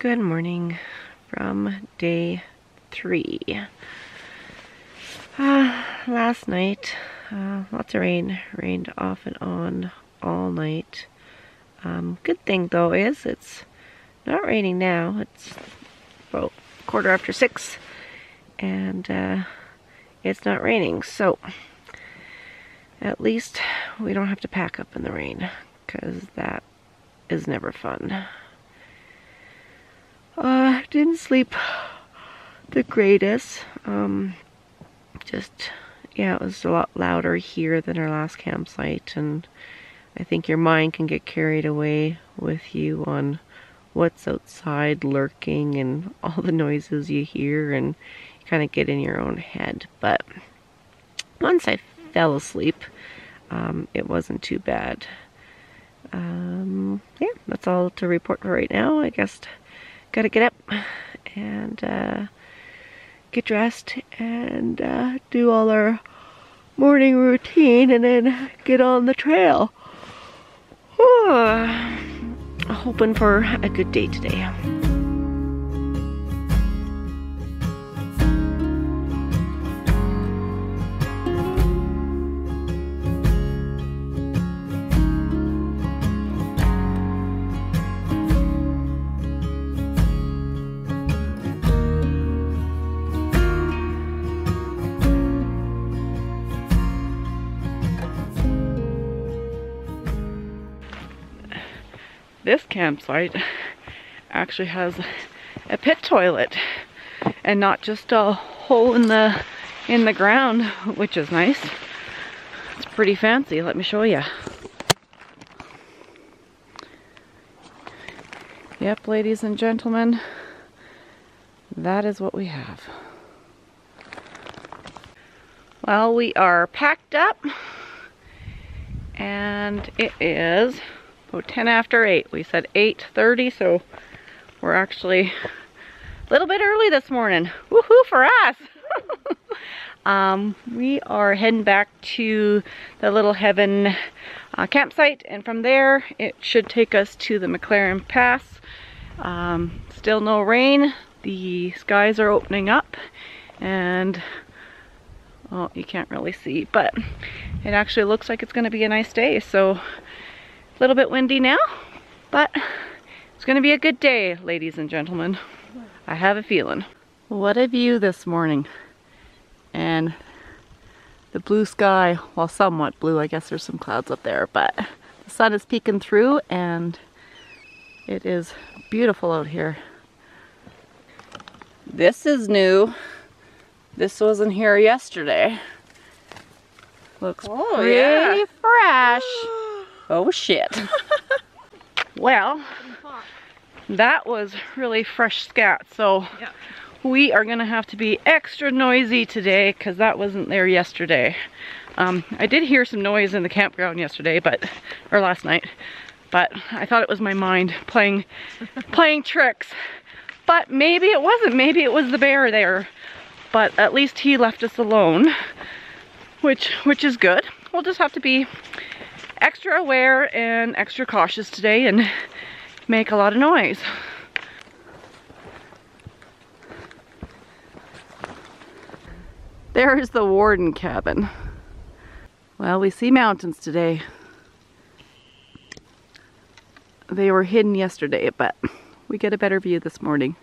Good morning from day three. Uh, last night, uh, lots of rain, rained off and on all night. Um, good thing though is it's not raining now. It's about quarter after six and uh, it's not raining. So at least we don't have to pack up in the rain because that is never fun. Uh, didn't sleep the greatest. Um, just, yeah, it was a lot louder here than our last campsite, and I think your mind can get carried away with you on what's outside lurking and all the noises you hear, and you kind of get in your own head. But once I fell asleep, um, it wasn't too bad. Um, yeah, that's all to report for right now. I guess gotta get up and uh, get dressed and uh, do all our morning routine and then get on the trail. Hoping for a good day today. This campsite actually has a pit toilet and not just a hole in the in the ground which is nice. It's pretty fancy let me show you yep ladies and gentlemen that is what we have. Well we are packed up and it is about 10 after 8. We said 8.30, so we're actually a little bit early this morning. Woohoo for us! um, we are heading back to the Little Heaven uh, campsite, and from there it should take us to the McLaren Pass. Um, still no rain. The skies are opening up, and well, you can't really see, but it actually looks like it's going to be a nice day. So a little bit windy now, but it's gonna be a good day, ladies and gentlemen. I have a feeling. What a view this morning. And the blue sky, well somewhat blue, I guess there's some clouds up there, but the sun is peeking through and it is beautiful out here. This is new. This wasn't here yesterday. Looks oh, pretty yeah. fresh. Oh. Oh shit. well, that was really fresh scat. So yeah. we are gonna have to be extra noisy today because that wasn't there yesterday. Um, I did hear some noise in the campground yesterday, but, or last night, but I thought it was my mind playing, playing tricks. But maybe it wasn't, maybe it was the bear there. But at least he left us alone, which, which is good. We'll just have to be extra aware and extra cautious today and make a lot of noise. There is the warden cabin. Well, we see mountains today. They were hidden yesterday, but we get a better view this morning.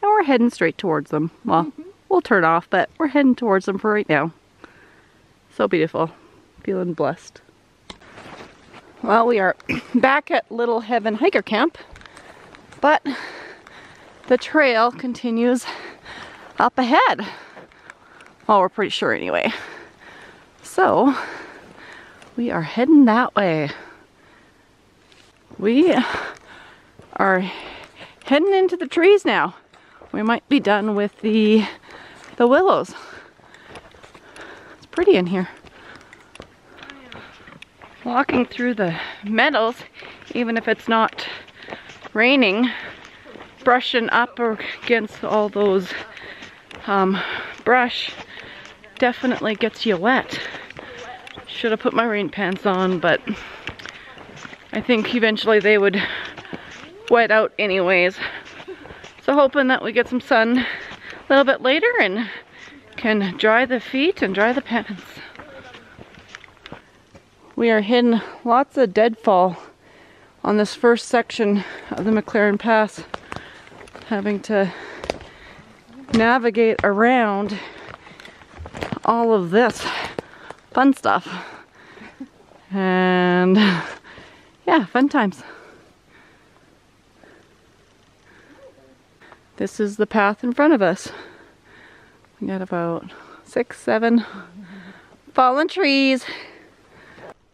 And we're heading straight towards them. Well, mm -hmm. we'll turn off, but we're heading towards them for right now. So beautiful. Feeling blessed. Well, we are back at Little Heaven Hiker Camp, but the trail continues up ahead. Well, we're pretty sure anyway. So, we are heading that way. We are heading into the trees now. We might be done with the, the willows. It's pretty in here walking through the meadows, even if it's not raining, brushing up against all those um, brush definitely gets you wet. Should have put my rain pants on, but I think eventually they would wet out anyways. So hoping that we get some sun a little bit later and can dry the feet and dry the pants. We are hitting lots of deadfall on this first section of the McLaren Pass, having to navigate around all of this fun stuff. And yeah, fun times. This is the path in front of us. We got about six, seven fallen trees.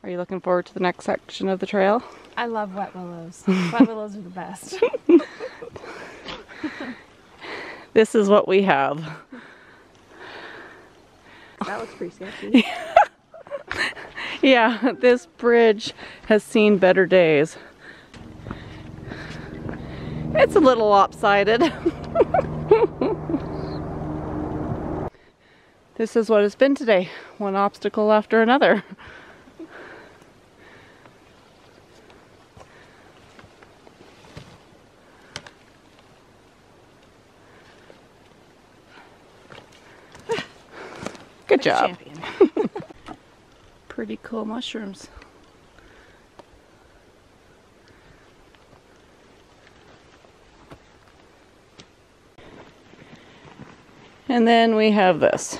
Are you looking forward to the next section of the trail? I love wet willows. wet willows are the best. this is what we have. That looks pretty sketchy. yeah, this bridge has seen better days. It's a little lopsided. this is what it's been today. One obstacle after another. Good job. Pretty cool mushrooms. And then we have this.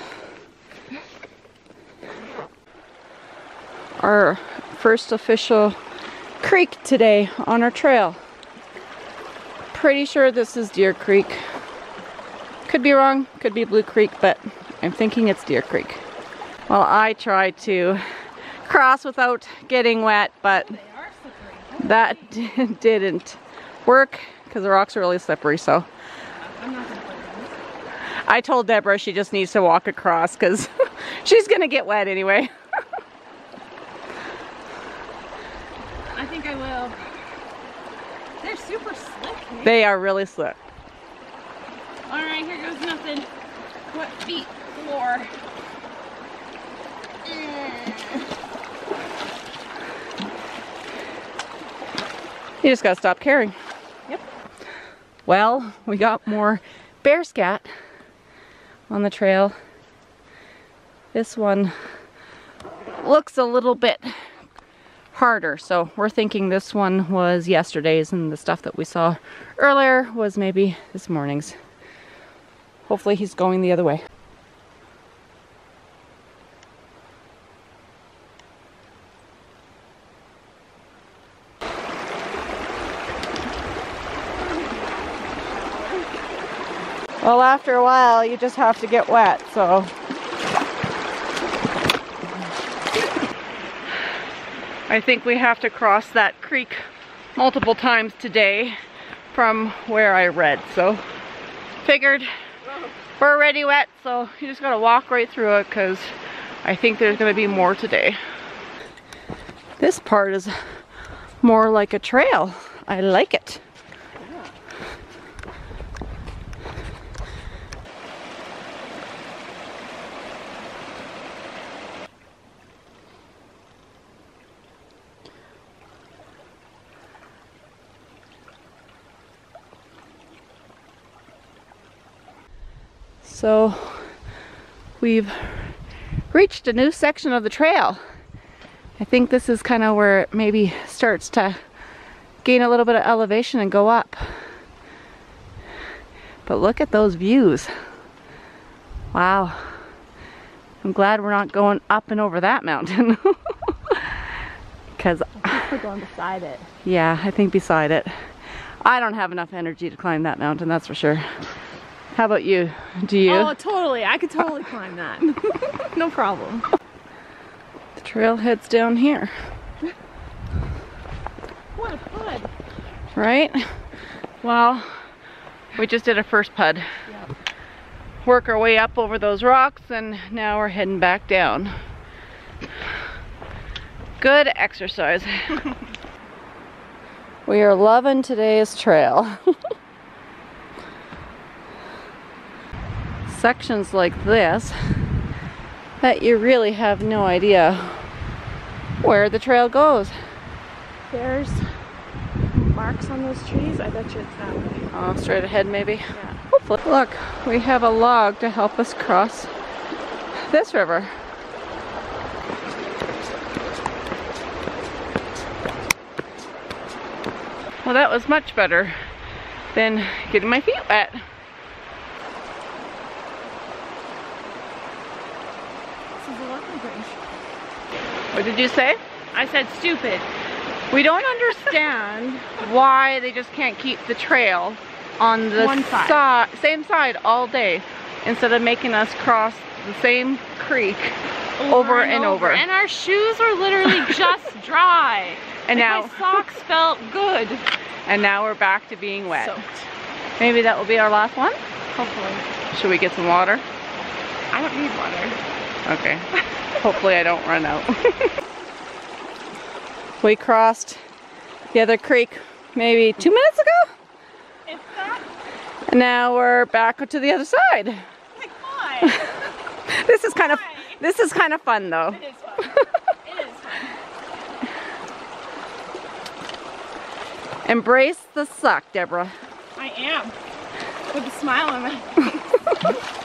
Our first official creek today on our trail. Pretty sure this is Deer Creek. Could be wrong, could be Blue Creek, but I'm thinking it's Deer Creek. Well, I tried to cross without getting wet, but that didn't work because the rocks are really slippery, so. I told Deborah she just needs to walk across because she's gonna get wet anyway. I think I will. They're super slick. Hey? They are really slick. All right, here goes nothing. What feet floor? Mm. You just gotta stop caring. Yep. Well, we got more bear scat on the trail. This one looks a little bit harder, so we're thinking this one was yesterday's and the stuff that we saw earlier was maybe this morning's. Hopefully he's going the other way. Well, after a while, you just have to get wet, so. I think we have to cross that creek multiple times today from where I read, so figured we're already wet, so you just gotta walk right through it because I think there's gonna be more today. This part is more like a trail. I like it. So we've reached a new section of the trail. I think this is kind of where it maybe starts to gain a little bit of elevation and go up. But look at those views. Wow. I'm glad we're not going up and over that mountain. Because we're going beside it. Yeah, I think beside it. I don't have enough energy to climb that mountain, that's for sure. How about you? Do you? Oh, totally. I could totally climb that. no problem. The trail heads down here. What a pud. Right? Well, we just did a first pud. Work our way up over those rocks and now we're heading back down. Good exercise. we are loving today's trail. Sections like this that you really have no idea where the trail goes. There's marks on those trees, I bet you it's that way. Oh, straight ahead maybe. Yeah. Hopefully. Look, we have a log to help us cross this river. Well, that was much better than getting my feet wet. This is a walking bridge. What did you say? I said stupid. We don't understand why they just can't keep the trail on the One side. si- same side all day instead of making us cross the same creek over, and over. And our shoes were literally just dry. And Like, now- my socks felt good. And now we're back to being wet. Soaked. Maybe that will be our last one. Hopefully. Should we get some water? I don't need water. Okay. Hopefully I don't run out. we crossed the other creek maybe two minutes ago. And now we're back to the other side. like why? This is kind of this is kind of fun though. it is fun. It is fun. Embrace the suck, Deborah. I am. With a smile on my It's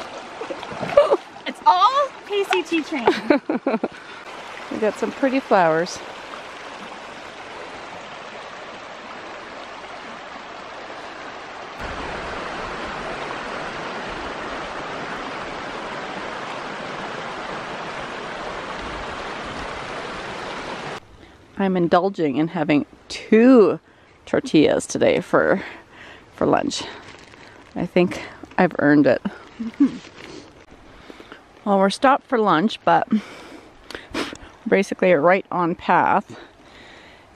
all PCT training. We got some pretty flowers. I'm indulging in having two tortillas today for for lunch. I think I've earned it. well, we're stopped for lunch, but basically right on path.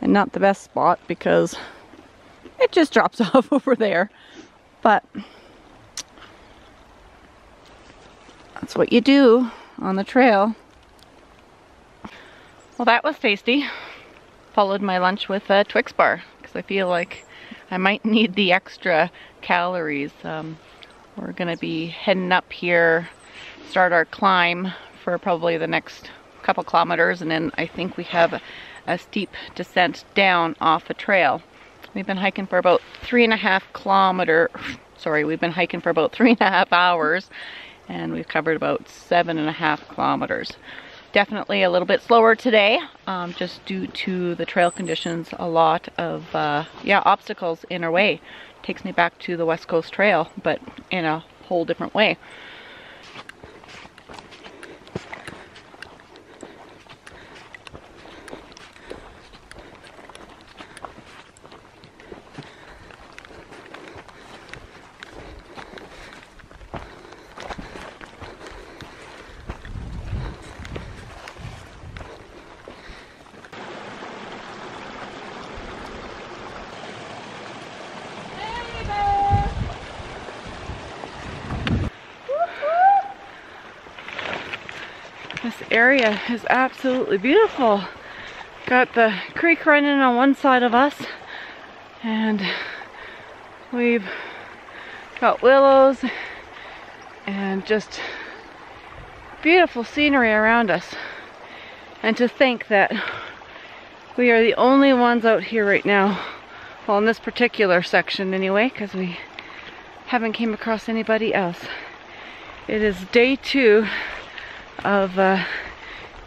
And not the best spot because it just drops off over there. But that's what you do on the trail. Well that was tasty. Followed my lunch with a Twix bar because I feel like I might need the extra calories. Um, we're gonna be heading up here start our climb for probably the next couple kilometers and then I think we have a, a steep descent down off the trail. We've been hiking for about three and a half kilometer, sorry, we've been hiking for about three and a half hours and we've covered about seven and a half kilometers. Definitely a little bit slower today, um, just due to the trail conditions, a lot of, uh, yeah, obstacles in our way. Takes me back to the West Coast Trail, but in a whole different way. This area is absolutely beautiful. Got the creek running on one side of us and we've got willows and just beautiful scenery around us. And to think that we are the only ones out here right now, well in this particular section anyway, because we haven't came across anybody else. It is day two of uh,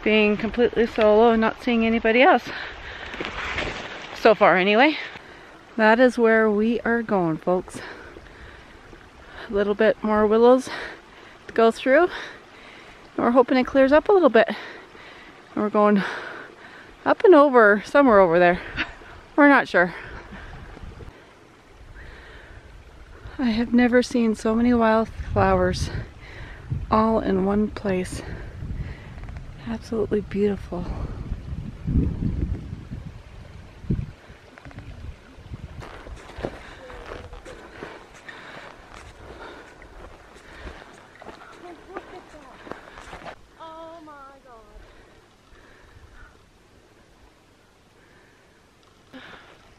being completely solo and not seeing anybody else. So far, anyway. That is where we are going, folks. A little bit more willows to go through. We're hoping it clears up a little bit. And we're going up and over, somewhere over there. We're not sure. I have never seen so many wildflowers all in one place. Absolutely beautiful.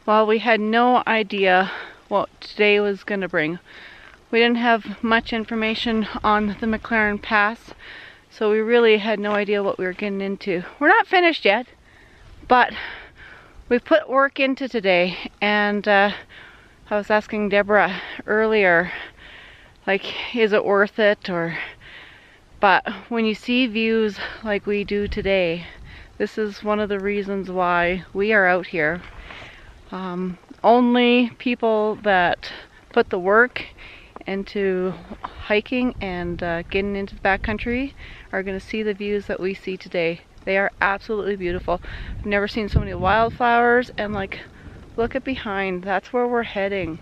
Well, we had no idea what today was going to bring. We didn't have much information on the McLaren Pass, so we really had no idea what we were getting into. We're not finished yet, but we've put work into today and uh, I was asking Deborah earlier like is it worth it or but when you see views like we do today this is one of the reasons why we are out here um, only people that put the work into hiking and uh, getting into the backcountry are going to see the views that we see today they are absolutely beautiful. I've never seen so many wildflowers and like look at behind. That's where we're heading.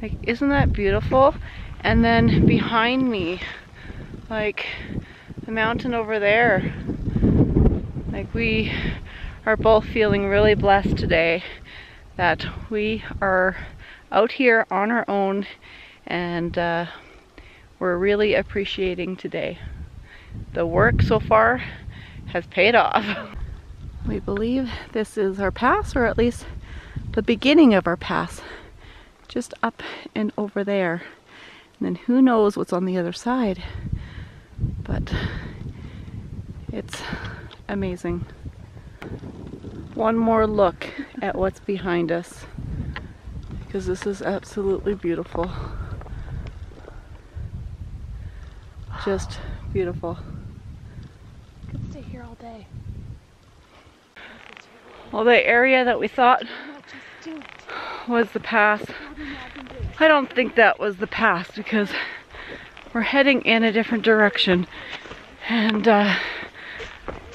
Like isn't that beautiful? And then behind me like the mountain over there. Like we are both feeling really blessed today that we are out here on our own and uh, we're really appreciating today. The work so far has paid off. We believe this is our pass, or at least the beginning of our pass, just up and over there. And then who knows what's on the other side. But it's amazing. One more look at what's behind us because this is absolutely beautiful. Just beautiful. I could stay here all day. Well, the area that we thought was the pass, I don't think that was the pass because we're heading in a different direction. And uh,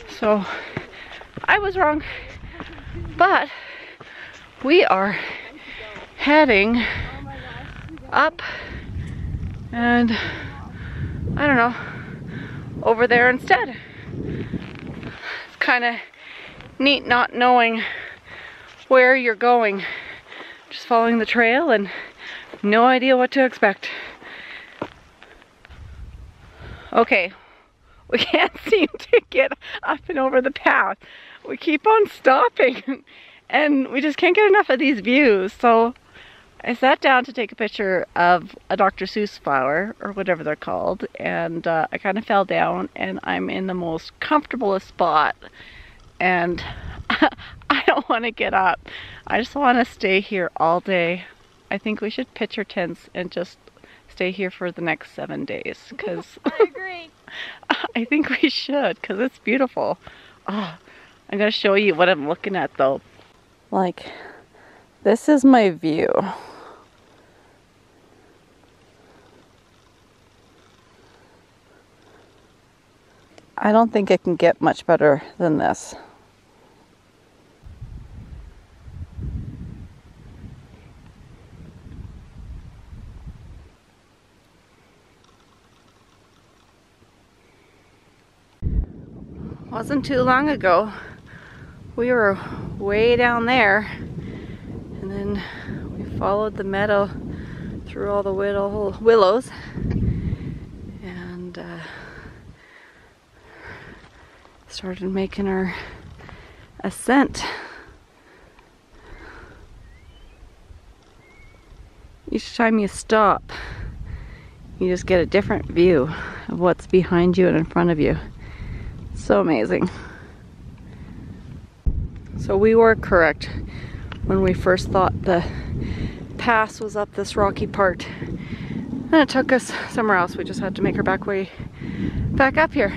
so I was wrong, but we are heading up and I don't know, over there instead It's kind of neat not knowing where you're going. Just following the trail and no idea what to expect. Okay, we can't seem to get up and over the path. We keep on stopping and we just can't get enough of these views. So I sat down to take a picture of a Dr. Seuss flower, or whatever they're called, and uh, I kind of fell down, and I'm in the most comfortable spot, and I don't want to get up. I just want to stay here all day. I think we should pitch our tents and just stay here for the next seven days, because I agree. I think we should, because it's beautiful. Oh, I'm going to show you what I'm looking at, though. Like, this is my view. I don't think it can get much better than this. Wasn't too long ago. We were way down there and then we followed the meadow through all the willows and uh, started making our ascent. Each time you stop, you just get a different view of what's behind you and in front of you. So amazing. So we were correct when we first thought the pass was up this rocky part. And it took us somewhere else. We just had to make our back way back up here.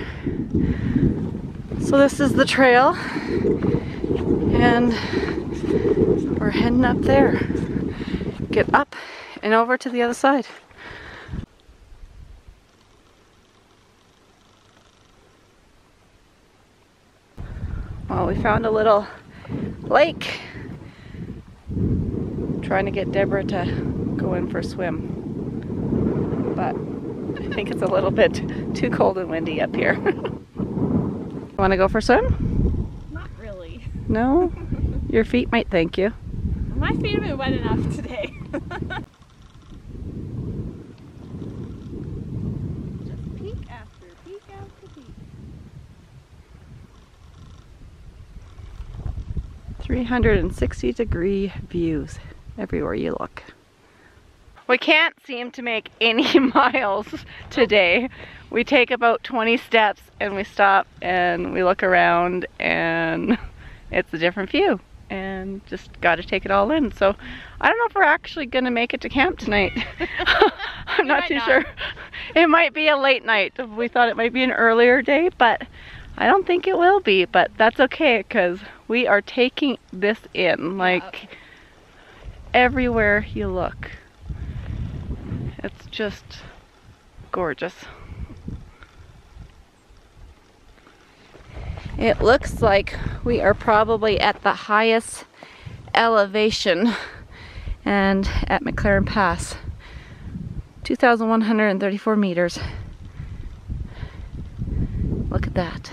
So this is the trail and we're heading up there. Get up and over to the other side. Well, we found a little lake. Trying to get Deborah to go in for a swim. But I think it's a little bit too cold and windy up here. Want to go for a swim? Not really. No? Your feet might thank you. My feet have been wet enough today. Just peak after peak after peak. 360 degree views everywhere you look. We can't seem to make any miles today. We take about 20 steps and we stop and we look around and it's a different view. And just got to take it all in. So I don't know if we're actually going to make it to camp tonight. I'm not too not. sure. It might be a late night. We thought it might be an earlier day, but I don't think it will be. But that's okay because we are taking this in like everywhere you look. It's just gorgeous. It looks like we are probably at the highest elevation and at McLaren Pass. 2,134 meters. Look at that.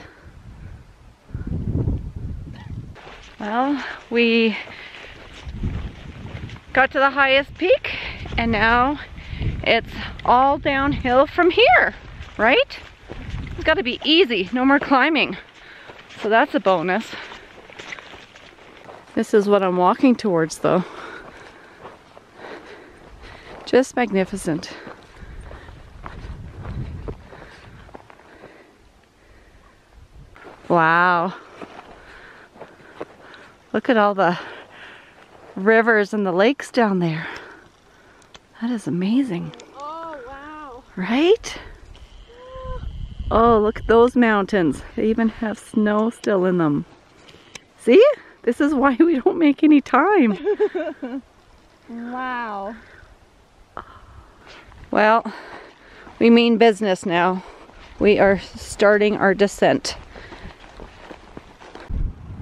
Well, we got to the highest peak and now it's all downhill from here, right? It's gotta be easy, no more climbing. So that's a bonus. This is what I'm walking towards though. Just magnificent. Wow. Look at all the rivers and the lakes down there. That is amazing. Oh, wow. Right? Oh, look at those mountains. They even have snow still in them. See? This is why we don't make any time. wow. Well, we mean business now. We are starting our descent.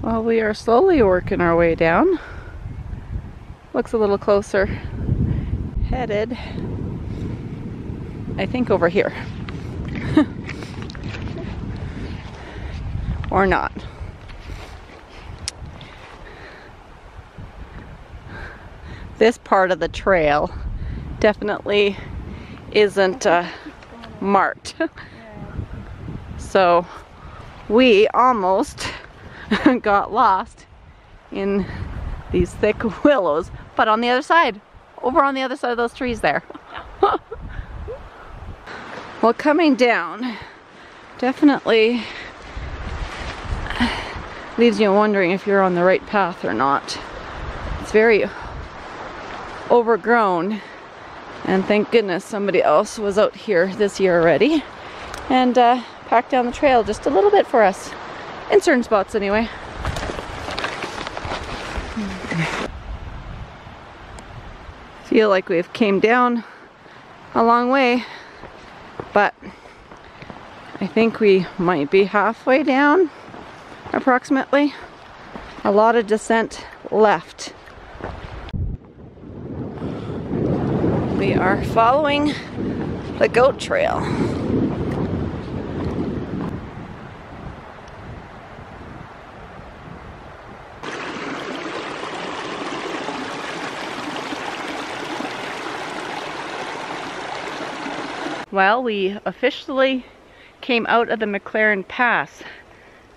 Well, we are slowly working our way down. Looks a little closer. Headed, I think over here. or not. This part of the trail definitely isn't uh, marked. so we almost got lost in these thick willows, but on the other side, over on the other side of those trees there. well, coming down, definitely leaves you wondering if you're on the right path or not. It's very overgrown and thank goodness somebody else was out here this year already and uh, packed down the trail just a little bit for us in certain spots anyway. Feel like we've came down a long way but I think we might be halfway down approximately. A lot of descent left. We are following the goat trail. Well, we officially came out of the McLaren Pass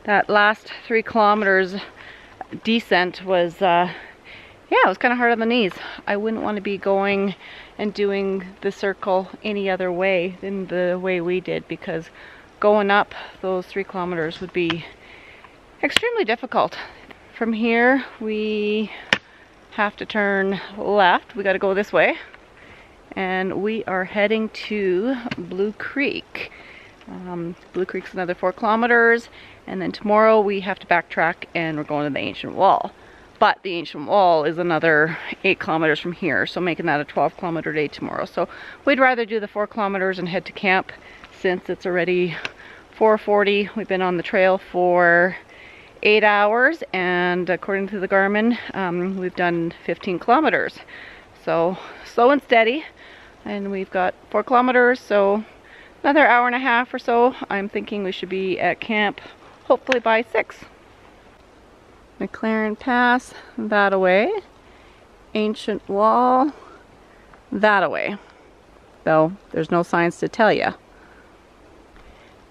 that last three kilometers descent was uh, yeah it was kind of hard on the knees. I wouldn't want to be going and doing the circle any other way than the way we did because going up those three kilometers would be extremely difficult. From here we have to turn left. We got to go this way. And we are heading to Blue Creek. Um, Blue Creek's another four kilometers and then tomorrow we have to backtrack and we're going to the ancient wall. But the ancient wall is another eight kilometers from here, so making that a 12 kilometer day tomorrow. So we'd rather do the four kilometers and head to camp since it's already 4.40. We've been on the trail for eight hours and according to the Garmin, um, we've done 15 kilometers. So slow and steady and we've got four kilometers, so another hour and a half or so. I'm thinking we should be at camp hopefully by 6. McLaren Pass, that away. Ancient Wall, that away. Though there's no signs to tell you.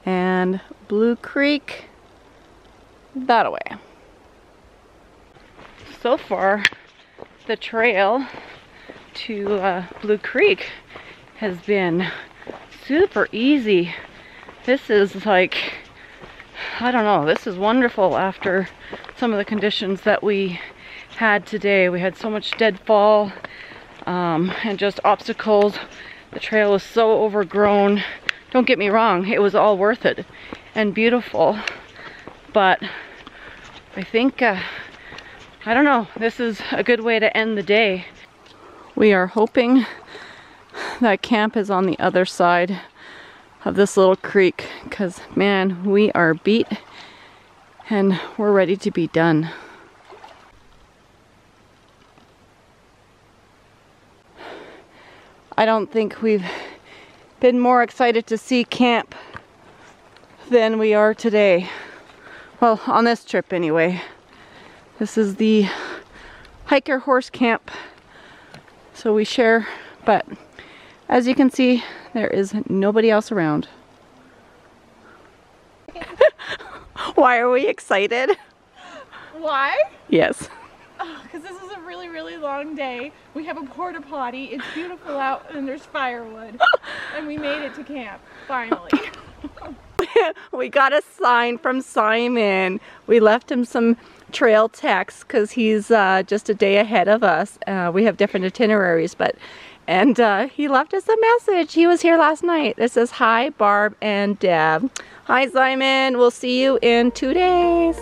And Blue Creek, that away. So far, the trail to uh, Blue Creek has been super easy. This is like I don't know, this is wonderful after some of the conditions that we had today. We had so much deadfall um, and just obstacles. The trail is so overgrown. Don't get me wrong, it was all worth it and beautiful. But I think, uh, I don't know, this is a good way to end the day. We are hoping that camp is on the other side of this little creek because man we are beat and we're ready to be done. I don't think we've been more excited to see camp than we are today. Well, on this trip anyway. This is the hiker horse camp. So we share, but as you can see, there is nobody else around. Why are we excited? Why? Yes. Because this is a really, really long day. We have a porta potty. It's beautiful out, and there's firewood. and we made it to camp, finally. we got a sign from Simon. We left him some trail text because he's uh, just a day ahead of us. Uh, we have different itineraries, but and uh, he left us a message. He was here last night. This says, Hi, Barb and Deb. Hi, Simon. We'll see you in two days.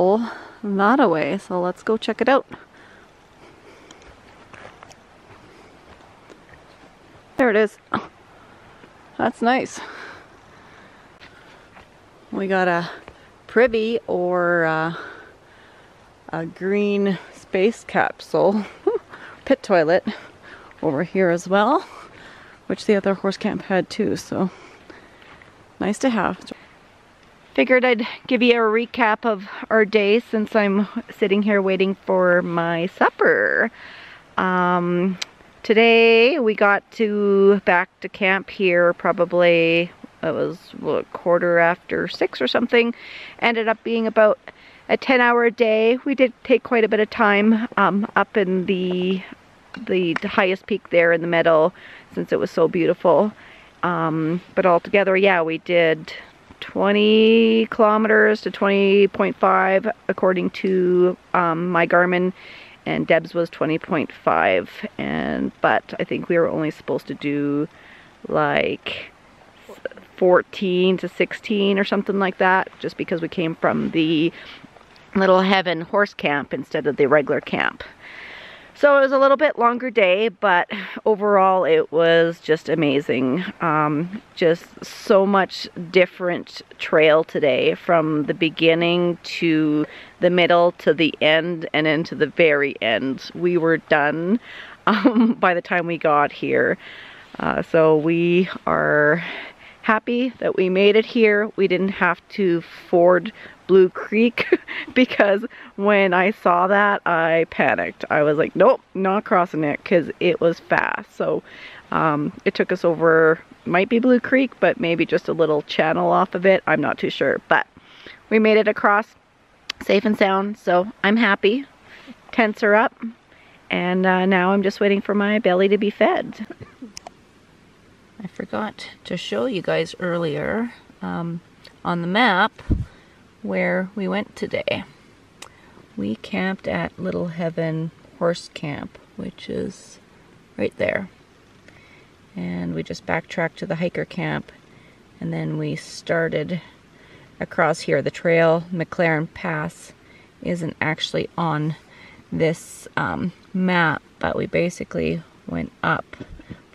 Pole that away, so let's go check it out. There it is. that's nice. We got a privy or uh, a green space capsule pit toilet over here as well, which the other horse camp had too, so nice to have. Figured I'd give you a recap of our day since I'm sitting here waiting for my supper. Um, today we got to back to camp here probably it was quarter after six or something. Ended up being about a 10 hour day. We did take quite a bit of time um, up in the, the highest peak there in the middle since it was so beautiful. Um, but altogether, yeah, we did 20 kilometers to 20.5 according to um, my Garmin and Deb's was 20.5 and but I think we were only supposed to do like 14 to 16 or something like that just because we came from the Little Heaven horse camp instead of the regular camp. So it was a little bit longer day, but overall it was just amazing. Um, just so much different trail today from the beginning to the middle to the end and into the very end. We were done um, by the time we got here. Uh, so we are happy that we made it here. We didn't have to ford Blue Creek because when I saw that, I panicked. I was like, nope, not crossing it because it was fast. So um, it took us over, might be Blue Creek, but maybe just a little channel off of it. I'm not too sure, but we made it across safe and sound. So I'm happy. Tents are up. And uh, now I'm just waiting for my belly to be fed. I forgot to show you guys earlier um, on the map where we went today. We camped at Little Heaven Horse Camp, which is right there. And we just backtracked to the hiker camp and then we started across here. The trail, McLaren Pass, isn't actually on this um, map, but we basically went up,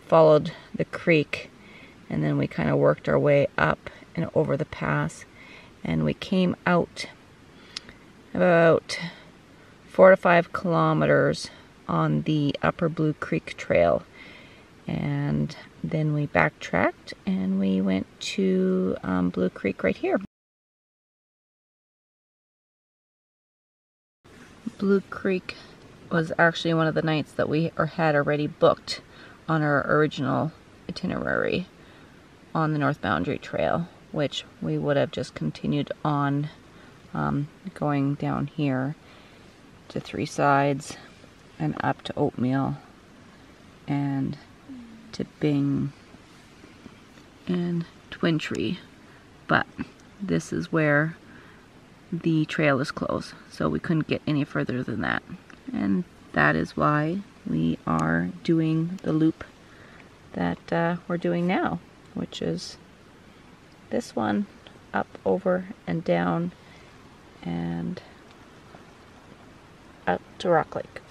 followed the creek, and then we kind of worked our way up and over the pass and we came out about four to five kilometers on the Upper Blue Creek Trail. And then we backtracked and we went to um, Blue Creek right here. Blue Creek was actually one of the nights that we had already booked on our original itinerary on the North Boundary Trail, which we would have just continued on um, going down here to Three Slides and up to Oatmeal and to Byng and Twintree. But this is where the trail is closed, so we couldn't get any further than that. And that is why we are doing the loop that uh, we're doing now, which is this one up, over, and down, and up to Rock Lake.